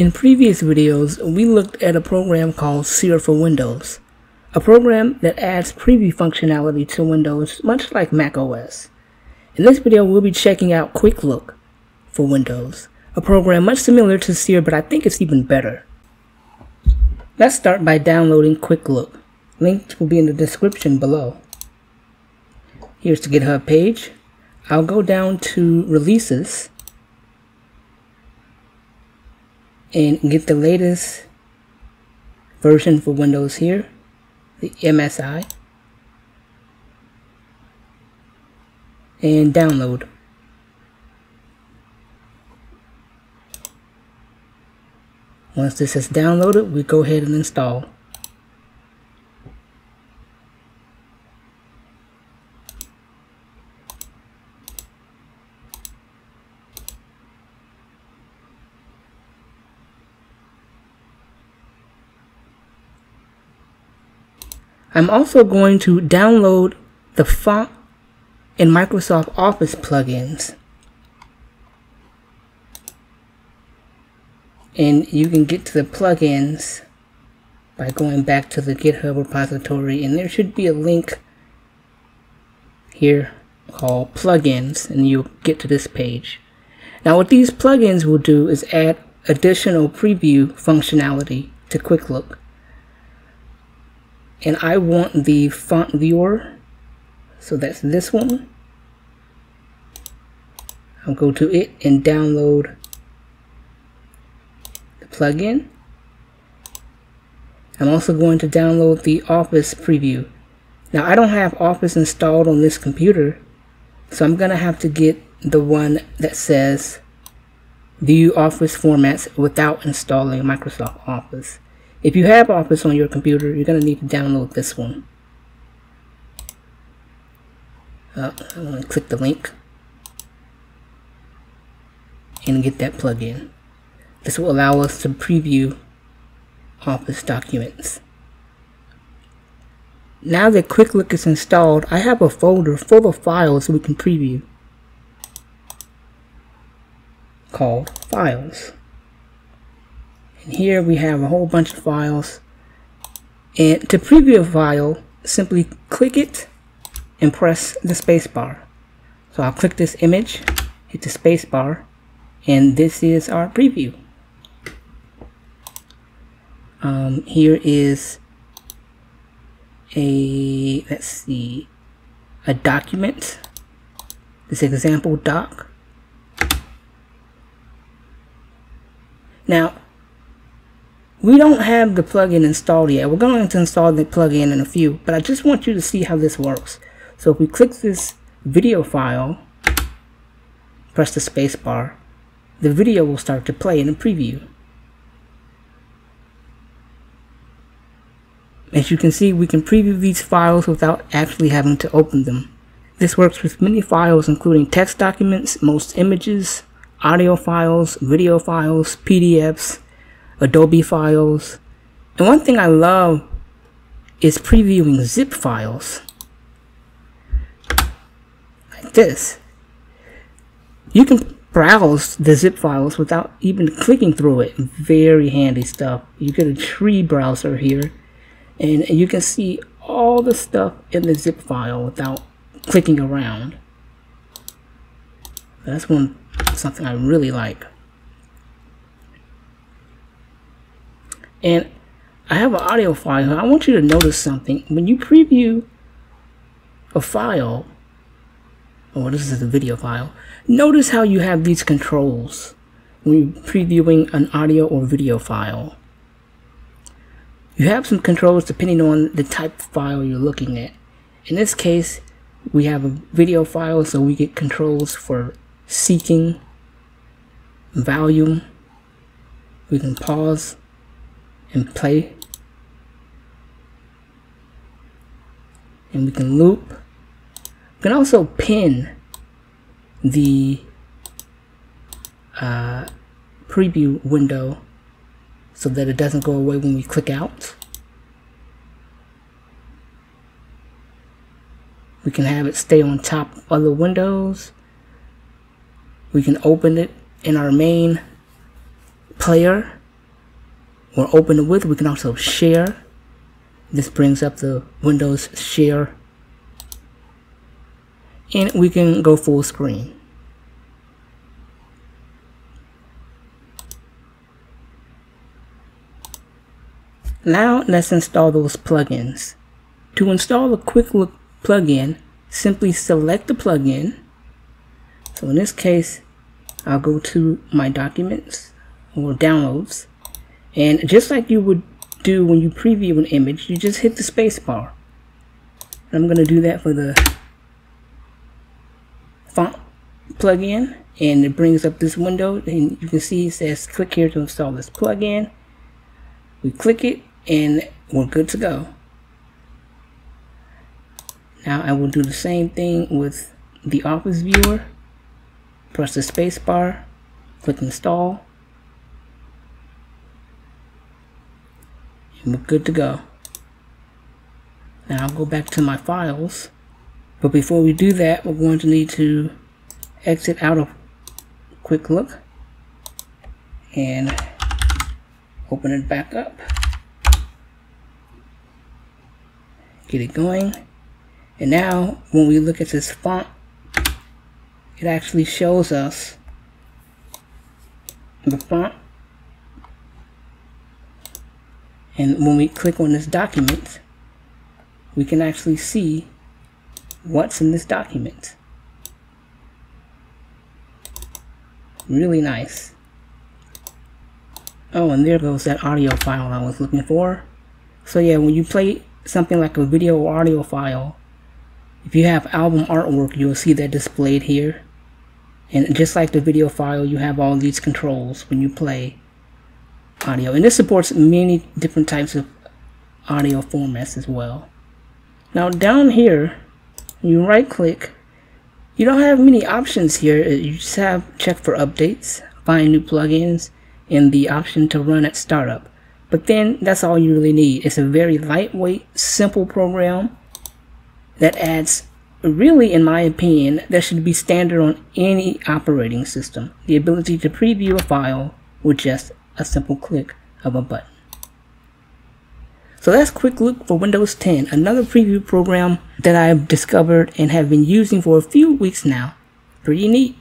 In previous videos, we looked at a program called Seer for Windows, a program that adds preview functionality to Windows much like Mac OS. In this video, we'll be checking out Quick Look for Windows, a program much similar to Seer, but I think it's even better. Let's start by downloading Quick Look. Link will be in the description below. Here's the GitHub page. I'll go down to Releases and get the latest version for Windows here, the MSI, and download. Once this is downloaded, we go ahead and install. I'm also going to download the font and Microsoft Office plugins. And you can get to the plugins by going back to the GitHub repository and there should be a link here called plugins and you'll get to this page. Now what these plugins will do is add additional preview functionality to Quick Look and I want the font viewer. So that's this one. I'll go to it and download the plugin. I'm also going to download the Office preview. Now I don't have Office installed on this computer so I'm gonna have to get the one that says view Office formats without installing Microsoft Office if you have Office on your computer, you're going to need to download this one. Uh, I'm going to click the link and get that plugin. This will allow us to preview Office documents. Now that Quick Look is installed, I have a folder full of files we can preview called Files. And here we have a whole bunch of files. And to preview a file, simply click it and press the spacebar. So I'll click this image, hit the spacebar, and this is our preview. Um, here is a, let's see, a document, this example doc. Now, we don't have the plugin installed yet. We're going to install the plugin in a few, but I just want you to see how this works. So if we click this video file, press the spacebar, the video will start to play in a preview. As you can see, we can preview these files without actually having to open them. This works with many files including text documents, most images, audio files, video files, PDFs, Adobe files. And one thing I love is previewing zip files. Like this. You can browse the zip files without even clicking through it. Very handy stuff. You get a tree browser here and you can see all the stuff in the zip file without clicking around. That's one something I really like. And I have an audio file. here. I want you to notice something. When you preview a file, oh, this is a video file, notice how you have these controls when you're previewing an audio or video file. You have some controls depending on the type of file you're looking at. In this case, we have a video file, so we get controls for seeking, volume, we can pause, and play. And we can loop. We can also pin the uh, preview window so that it doesn't go away when we click out. We can have it stay on top of other windows. We can open it in our main player or open it with. We can also share. This brings up the Windows share. And we can go full screen. Now let's install those plugins. To install a Quick Look plugin, simply select the plugin. So in this case, I'll go to my documents or downloads. And just like you would do when you preview an image, you just hit the spacebar. I'm going to do that for the font plugin and it brings up this window and you can see it says click here to install this plugin. We click it and we're good to go. Now I will do the same thing with the Office Viewer. Press the spacebar, click install, and we're good to go. Now I'll go back to my files, but before we do that, we're going to need to exit out of Quick Look and open it back up. Get it going. And now, when we look at this font, it actually shows us the font. And when we click on this document, we can actually see what's in this document. Really nice. Oh, and there goes that audio file I was looking for. So yeah, when you play something like a video or audio file, if you have album artwork, you'll see that displayed here. And just like the video file, you have all these controls when you play audio. And this supports many different types of audio formats as well. Now down here, you right click, you don't have many options here. Uh, you just have check for updates, find new plugins, and the option to run at startup. But then that's all you really need. It's a very lightweight, simple program that adds, really in my opinion, that should be standard on any operating system. The ability to preview a file with just a simple click of a button. So that's Quick Look for Windows 10, another preview program that I've discovered and have been using for a few weeks now. Pretty neat.